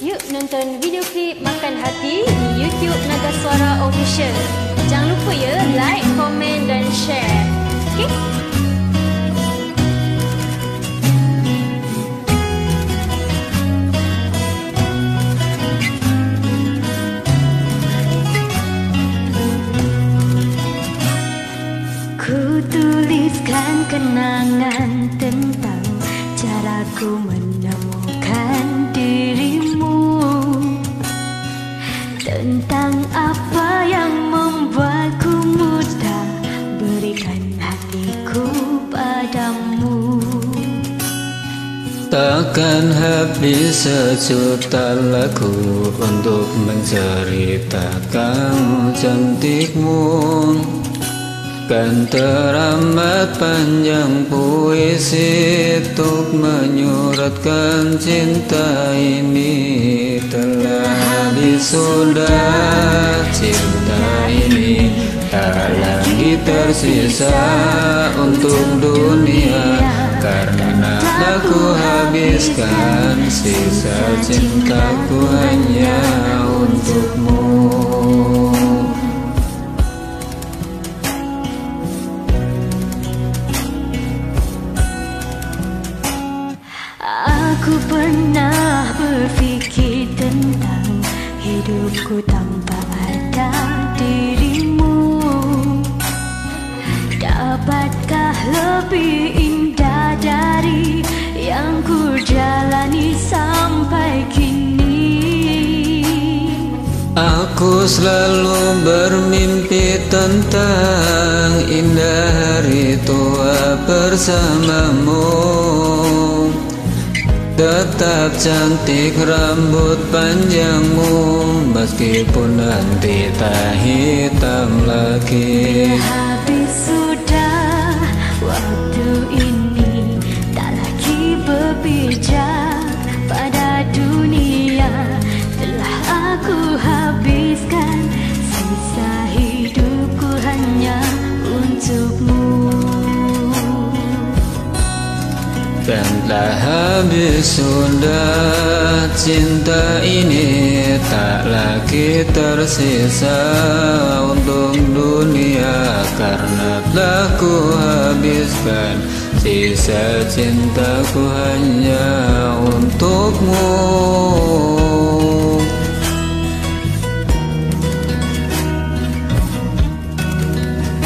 Yuk nonton video klip Makan Hati di YouTube Naga Suara Official. Jangan lupa ya like, komen dan share. Okay? Ku tuliskan kenangan tentang caraku menemukan Tentang apa yang membuatku mudah. Berikan hatiku padamu. Takkan habis sejuta lagu untuk menceritakan cantikmu Teramat panjang puisi untuk menyuratkan cinta ini Telah habis sudah cinta ini Tak lagi tersisa untuk dunia Karena aku habiskan sisa cintaku hanya untukmu Dapatkah lebih indah dari yang ku jalani sampai kini? Aku selalu bermimpi tentang indah hari tua bersamamu. Tetap cantik rambut panjangmu Meskipun nanti tak hitam lagi ini Tak lagi berpijak pada dunia. Telah aku habiskan sisa hidupku hanya untukmu. Habis sudah cinta ini Tak lagi tersisa untuk telah ku habiskan Sisa cintaku hanya untukmu.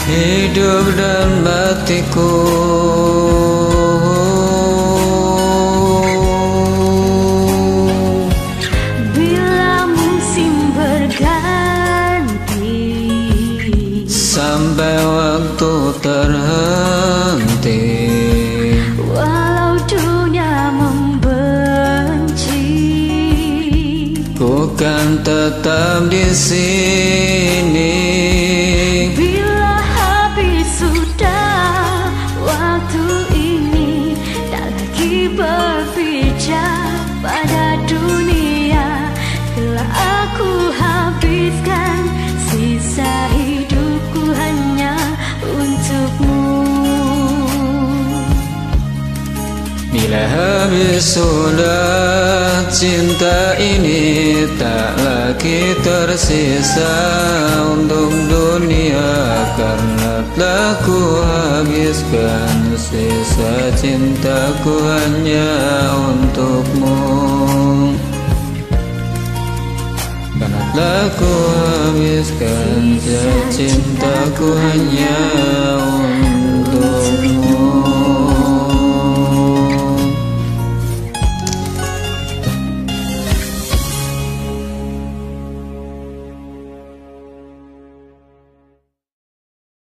Hidup dan matiku terhenti Walau dunia membenci Ku kan tetap di sini Bila habis sudah cinta ini Tak lagi tersisa untuk dunia Karena telah ku habiskan sisa cintaku hanya untukmu. Karena telah ku habiskan sisa cintaku hanya